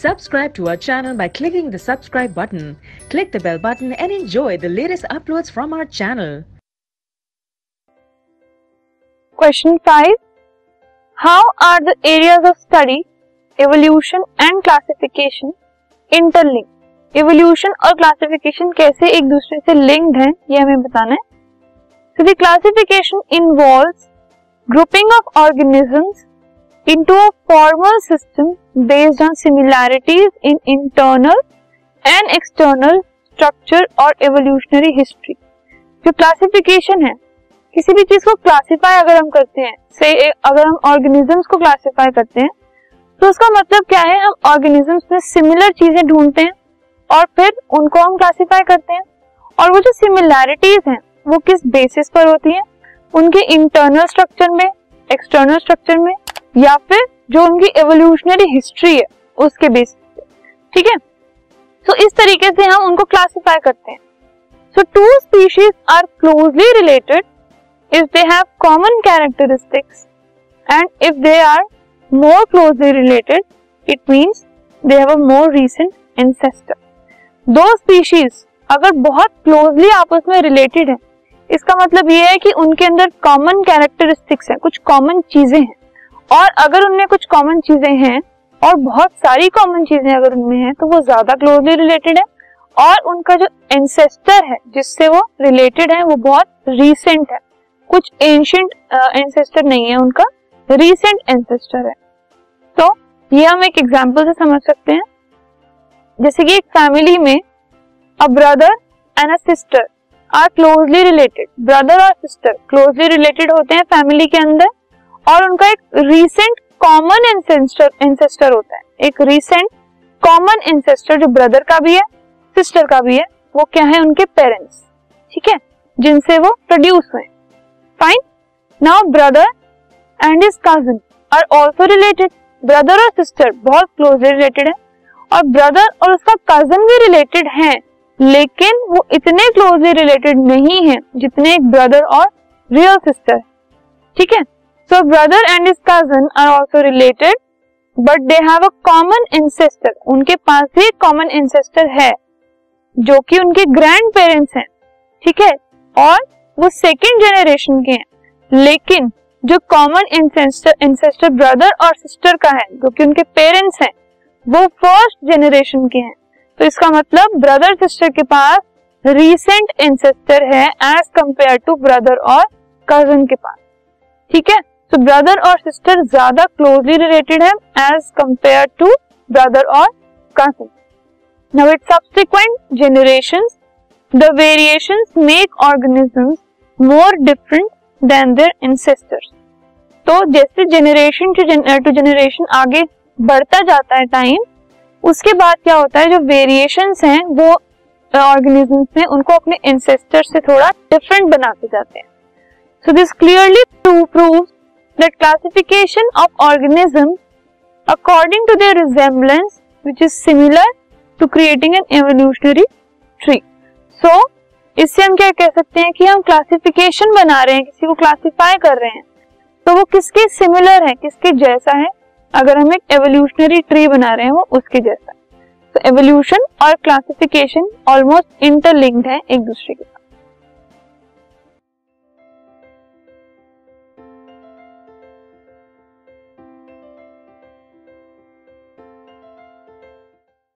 Subscribe to our channel by clicking the subscribe button. Click the bell button and enjoy the latest uploads from our channel. Question 5 How are the areas of study, evolution and classification interlinked? evolution और classification कैसे एक दूसरे से linked हैं ये हमें बताना है so the classification involves grouping of organisms into a formal system based on similarities in internal and external structure और evolutionary history. जो क्लासिफिकेशन है, किसी भी चीज़ को क्लासिफाई अगर हम करते हैं से अगर हम ऑर्गेनिजम्स को क्लासिफाई करते हैं तो उसका मतलब क्या है? हम ऑर्गेनिजम्स में सिमिलर चीज़ें ढूंढते हैं और फिर उनको हम क्लासिफाई करते हैं। और वो जो सिमिलैरिटीज हैं, वो किस बेसिस पर होती हैं? उनके इंटरनल स्ट्रक्चर में एक्सटर्नल स्ट्रक्चर में या फिर जो उनकी एवोल्यूशनरी हिस्ट्री है, उसके बेसिस पे। ठीक है? सो इस तरीके से हम उनको क्लासिफाई करते हैं। So two species are closely related if they have common characteristics and if they are more closely related it means they have a more recent ancestor दो स्पीशीज अगर बहुत क्लोजली आपस में रिलेटेड है, इसका मतलब ये है कि उनके अंदर कॉमन कैरेक्टरिस्टिक्स है, कुछ कॉमन चीज़ें हैं। और अगर उनमें कुछ कॉमन चीज़ें हैं, और बहुत सारी कॉमन चीज़ें अगर उनमें हैं तो वो ज़्यादा क्लोजली रिलेटेड है। और उनका जो एंसेस्टर है, जिससे वो रिलेटेड है, वो बहुत रीसेंट है। कुछ एंशियंट एंसेस्टर नहीं है उनका रीसेंट एंसेस्टर है। तो ये हम एक एग्ज़ाम्पल से समझ सकते हैं। जैसे कि एक फैमिली में a brother and a sister are closely related brother और सिस्टर क्लोजली रिलेटेड होते हैं फैमिली के अंदर। और उनका एक रीसेंट कॉमन एंसेस्टर एंसेस्टर होता है। एक रीसेंट कॉमन एंसेस्टर जो ब्रदर का भी है सिस्टर का भी है, वो क्या है? उनके पेरेंट्स ठीक है? जिनसे वो प्रोड्यूस हुए fine now brother and his cousin are also related brother और सिस्टर बहुत क्लोजली रिलेटेड है। और ब्रदर और उसका कज़न भी रिलेटेड है, लेकिन वो इतने क्लोजली रिलेटेड नहीं है जितने एक ब्रदर और रियल सिस्टर ठीक है? So brother and his cousin are also related but they have a common ancestor उनके पास भी एक कॉमन इंसेस्टर है, जो कि उनके ग्रैंड पेरेंट्स हैं, ठीक है? और वो सेकेंड जेनरेशन के हैं. लेकिन जो कॉमन इंसेस्टर इंसेस्टर ब्रदर और सिस्टर का है, जो कि उनके पेरेंट्स हैं, वो फ़र्स्ट जेनरेशन के हैं. तो इसका मतलब ब्रदर सिस्टर के पास रीसेंट इंसेस्टर है एज कंपेयर टू ब्रदर और कज़न के पास. ठीक है? तो ब्रदर और सिस्टर ज़्यादा क्लोजली रिलेटेड है एज कंपेयर टू ब्रदर और cousin now it subsequent generations the variations make organisms more different than their ancestors तो जैसे जेनरेशन टू जनरेशन आगे बढ़ता जाता है टाइम उसके बाद क्या होता है? जो वेरिएशन हैं, वो ऑर्गेनिजम्स में उनको अपने इंसेस्टर से थोड़ा डिफरेंट बनाते जाते हैं। So this clearly proves that classification of organisms according to their resemblance, which is similar to creating an evolutionary tree. So, इससे हम क्या कह सकते हैं कि हम क्लासिफिकेशन बना रहे हैं, किसी को क्लासिफाई कर रहे हैं। तो वो किसके सिमिलर है, किसके जैसा है? अगर हम एक एवोल्यूशनरी ट्री बना रहे हैं, वो उसके जैसा तो एवोल्यूशन और क्लासिफिकेशन ऑलमोस्ट इंटरलिंक्ड है एक दूसरे के साथ।